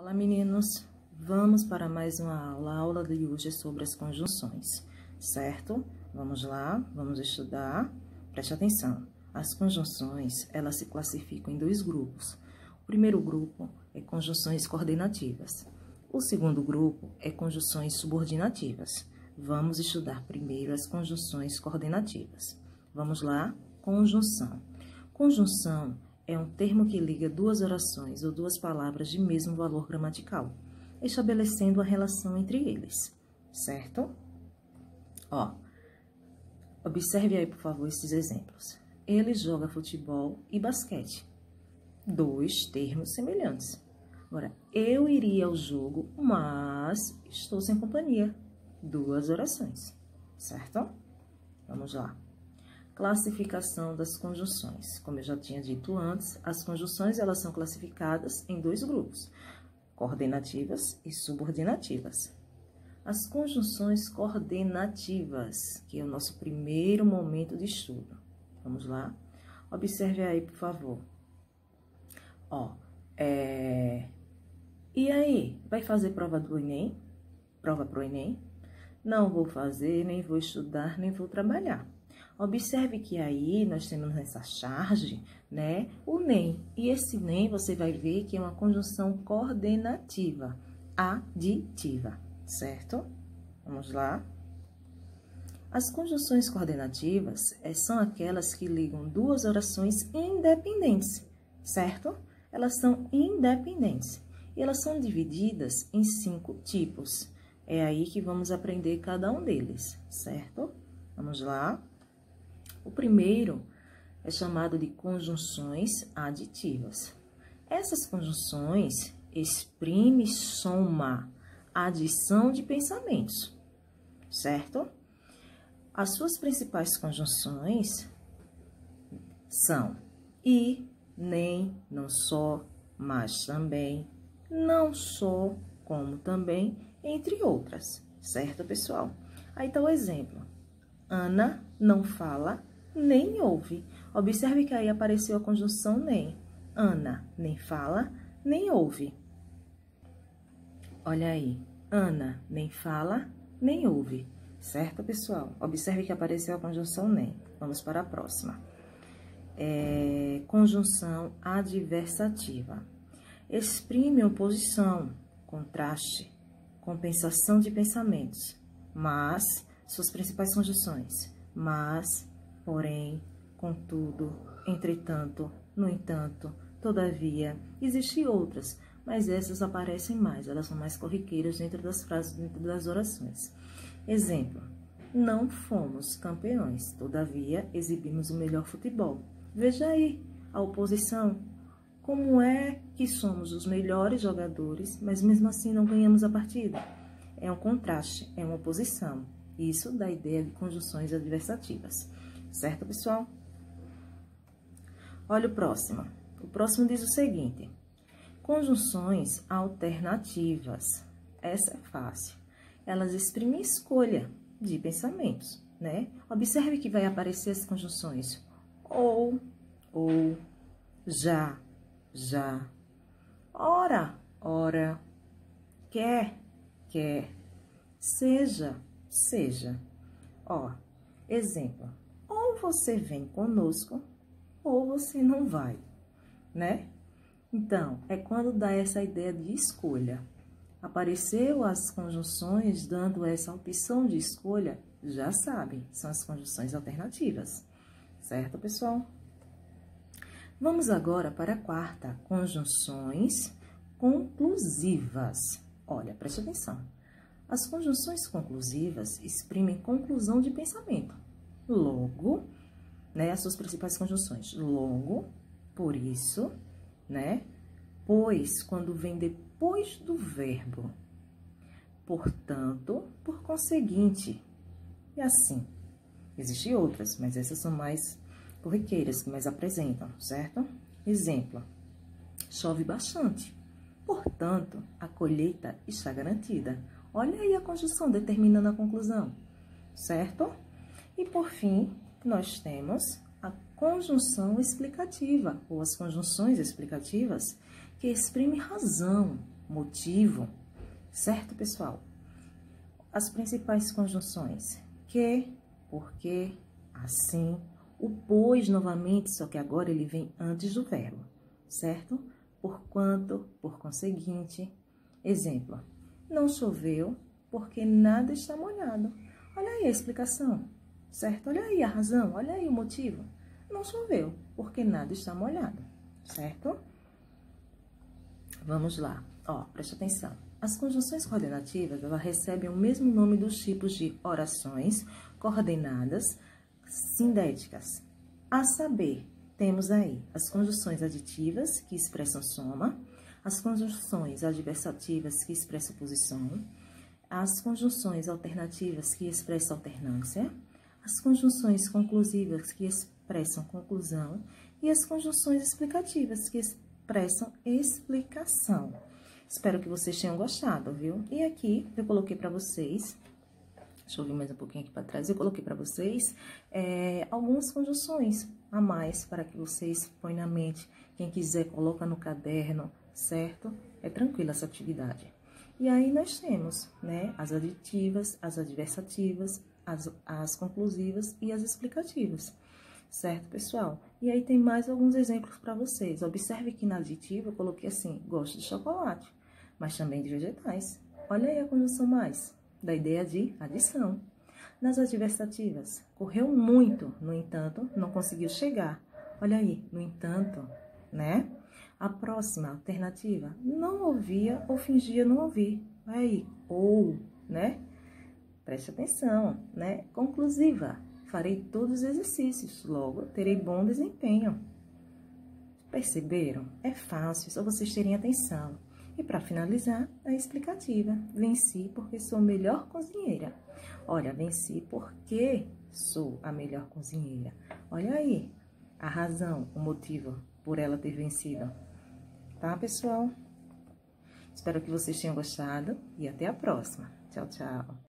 Olá meninos, vamos para mais uma aula. A aula de hoje é sobre as conjunções, certo? Vamos lá, vamos estudar. Preste atenção. As conjunções, elas se classificam em dois grupos. O primeiro grupo é conjunções coordenativas. O segundo grupo é conjunções subordinativas. Vamos estudar primeiro as conjunções coordenativas. Vamos lá? Conjunção. Conjunção é um termo que liga duas orações ou duas palavras de mesmo valor gramatical, estabelecendo a relação entre eles, certo? Ó, observe aí, por favor, esses exemplos. Ele joga futebol e basquete. Dois termos semelhantes. Agora, eu iria ao jogo, mas estou sem companhia. Duas orações, certo? Vamos lá. Classificação das conjunções. Como eu já tinha dito antes, as conjunções elas são classificadas em dois grupos, coordenativas e subordinativas. As conjunções coordenativas, que é o nosso primeiro momento de estudo. Vamos lá? Observe aí, por favor. Ó, é... E aí, vai fazer prova do Enem? Prova pro Enem? Não vou fazer, nem vou estudar, nem vou trabalhar. Observe que aí nós temos nessa charge, né, o NEM. E esse NEM você vai ver que é uma conjunção coordenativa, aditiva, certo? Vamos lá. As conjunções coordenativas é, são aquelas que ligam duas orações independentes, certo? Elas são independentes e elas são divididas em cinco tipos. É aí que vamos aprender cada um deles, certo? Vamos lá. O primeiro é chamado de conjunções aditivas. Essas conjunções exprimem soma, adição de pensamentos, certo? As suas principais conjunções são e, nem, não só, mas também, não só, como também, entre outras, certo, pessoal? Aí tá o exemplo. Ana não fala nem ouve. Observe que aí apareceu a conjunção nem. Ana nem fala, nem ouve. Olha aí. Ana nem fala, nem ouve. Certo, pessoal? Observe que apareceu a conjunção nem. Vamos para a próxima. É, conjunção adversativa. Exprime oposição, contraste, compensação de pensamentos, mas suas principais conjunções, mas, porém, contudo, entretanto, no entanto, todavia, existem outras, mas essas aparecem mais, elas são mais corriqueiras dentro das frases, dentro das orações. Exemplo, não fomos campeões, todavia exibimos o melhor futebol. Veja aí a oposição. Como é que somos os melhores jogadores, mas mesmo assim não ganhamos a partida? É um contraste, é uma oposição. Isso dá ideia de conjunções adversativas. Certo, pessoal? Olha o próximo. O próximo diz o seguinte: conjunções alternativas. Essa é fácil. Elas exprimem escolha de pensamentos, né? Observe que vai aparecer as conjunções ou, ou, já, já, ora, ora, quer, quer, seja, seja. Ó, exemplo, você vem conosco, ou você não vai, né? Então, é quando dá essa ideia de escolha. Apareceu as conjunções dando essa opção de escolha, já sabem, são as conjunções alternativas. Certo, pessoal? Vamos agora para a quarta, conjunções conclusivas. Olha, preste atenção. As conjunções conclusivas exprimem conclusão de pensamento. Logo, né, as suas principais conjunções. Logo, por isso, né? Pois, quando vem depois do verbo. Portanto, por conseguinte. E assim. Existem outras, mas essas são mais corriqueiras, que mais apresentam, certo? Exemplo. Chove bastante. Portanto, a colheita está garantida. Olha aí a conjunção determinando a conclusão, certo? E por fim, nós temos a conjunção explicativa, ou as conjunções explicativas, que exprime razão, motivo. Certo, pessoal? As principais conjunções: que, porque, assim, o pois novamente, só que agora ele vem antes do verbo, certo? Por quanto, por conseguinte. Exemplo: não choveu porque nada está molhado. Olha aí a explicação, certo? Olha aí a razão, olha aí o motivo. Não choveu porque nada está molhado, certo? Vamos lá, ó, preste atenção. As conjunções coordenativas, ela recebem o mesmo nome dos tipos de orações coordenadas sindéticas. A saber, temos aí as conjunções aditivas, que expressam soma, as conjunções adversativas, que expressam posição, as conjunções alternativas, que expressam alternância, as conjunções conclusivas, que expressam conclusão, e as conjunções explicativas, que expressam explicação. Espero que vocês tenham gostado, viu? E aqui eu coloquei para vocês deixa eu vir mais um pouquinho aqui para trás, eu coloquei para vocês é, algumas conjunções a mais para que vocês põem na mente. Quem quiser, coloca no caderno, certo? É tranquila essa atividade. E aí nós temos, né, as aditivas, as adversativas, as, as conclusivas e as explicativas. Certo, pessoal? E aí tem mais alguns exemplos para vocês. Observe que na aditiva eu coloquei assim, gosto de chocolate, mas também de vegetais. Olha aí a conjunção mais da ideia de adição. Nas adversativas, correu muito, no entanto, não conseguiu chegar. Olha aí, no entanto, né? A próxima alternativa, não ouvia ou fingia não ouvir. Aí, ou, né? Preste atenção, né? Conclusiva, farei todos os exercícios, logo terei bom desempenho. Perceberam? É fácil, só vocês terem atenção. E para finalizar, a explicativa. Venci porque sou melhor cozinheira. Olha, venci porque sou a melhor cozinheira. Olha aí a razão, o motivo por ela ter vencido. Tá, pessoal? Espero que vocês tenham gostado e até a próxima. Tchau, tchau.